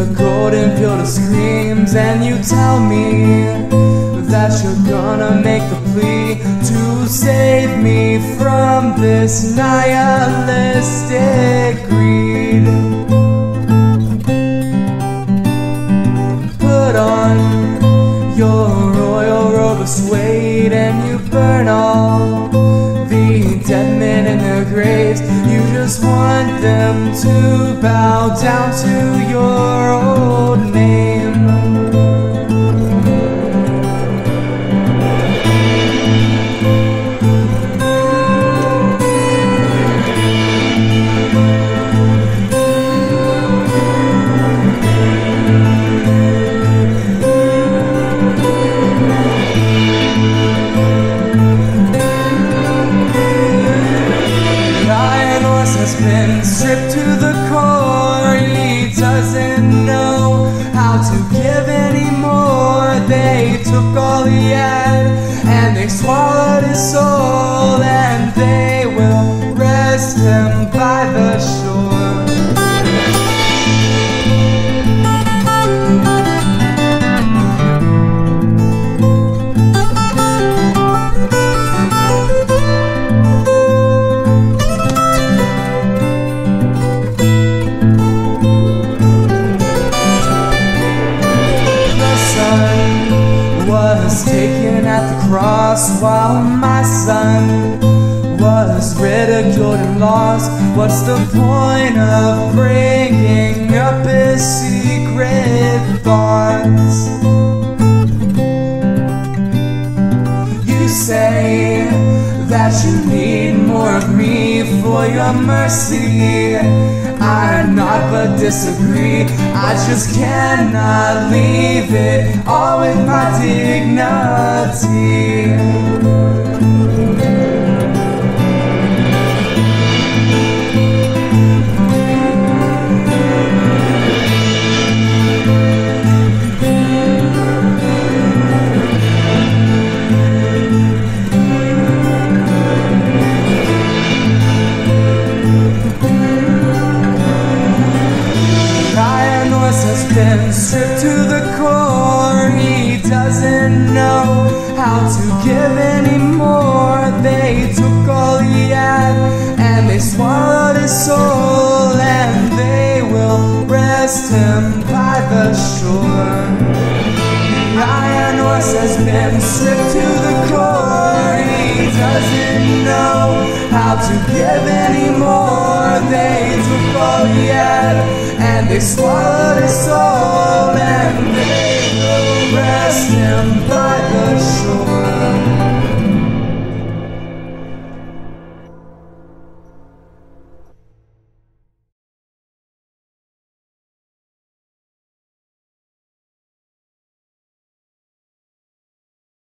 the golden field of screams and you tell me that you're gonna make the plea to save me from this nihilistic greed. Put on your royal robe of suede and you burn all the dead men in their graves. Just want them to bow down to your old name. Has been stripped to the core. He doesn't know how to give anymore. They took all he had and they swallowed his soul, and they will rest him by the shore. At the cross while my son was ridiculed and lost. What's the point of bringing up his secret thoughts? You say that you need more of me for your mercy. I not but disagree. I just cannot leave it all with my dignity. Iron Horse has been stripped to the core. He doesn't know how to give anymore. They took all he had and they swallowed his soul, and they will rest him by the shore. Iron Horse has been stripped to the core. He doesn't know how to give anymore. They took all he had they swallowed his soul, and they will rest him by the shore.